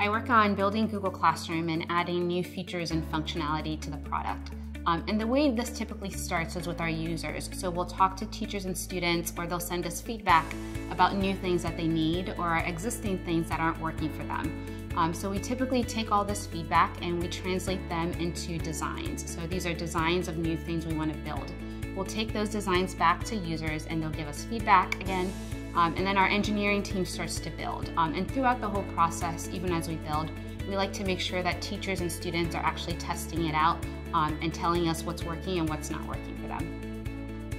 I work on building Google Classroom and adding new features and functionality to the product. Um, and the way this typically starts is with our users. So we'll talk to teachers and students, or they'll send us feedback about new things that they need or existing things that aren't working for them. Um, so we typically take all this feedback and we translate them into designs. So these are designs of new things we want to build. We'll take those designs back to users and they'll give us feedback again. Um, and then our engineering team starts to build. Um, and throughout the whole process, even as we build, we like to make sure that teachers and students are actually testing it out um, and telling us what's working and what's not working for them.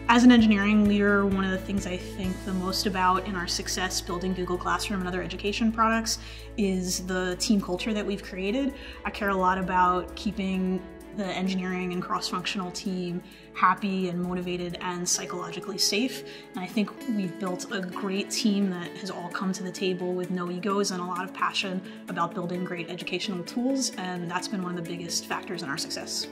As an engineering leader, one of the things I think the most about in our success building Google Classroom and other education products is the team culture that we've created. I care a lot about keeping the engineering and cross-functional team happy and motivated and psychologically safe. And I think we've built a great team that has all come to the table with no egos and a lot of passion about building great educational tools, and that's been one of the biggest factors in our success.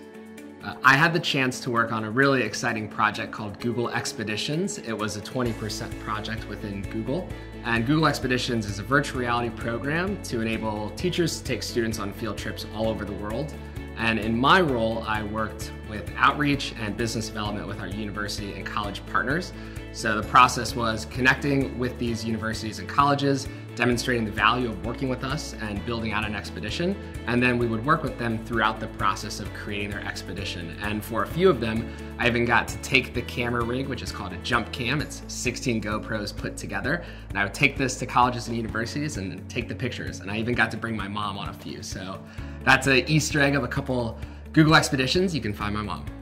Uh, I had the chance to work on a really exciting project called Google Expeditions. It was a 20% project within Google. And Google Expeditions is a virtual reality program to enable teachers to take students on field trips all over the world. And in my role, I worked with outreach and business development with our university and college partners. So the process was connecting with these universities and colleges, demonstrating the value of working with us and building out an expedition. And then we would work with them throughout the process of creating their expedition. And for a few of them, I even got to take the camera rig, which is called a jump cam. It's 16 GoPros put together. And I would take this to colleges and universities and take the pictures. And I even got to bring my mom on a few. So that's an Easter egg of a couple Google expeditions. You can find my mom.